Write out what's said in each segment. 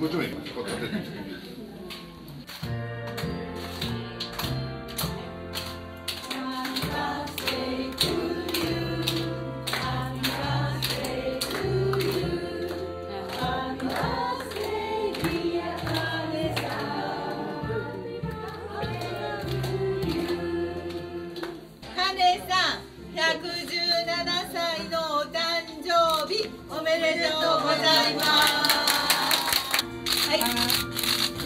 もちろんいますこ立ててカネさん117歳のお誕生日おめでとうございます。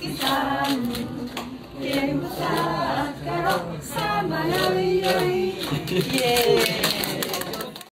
kisan Kimusta Yeah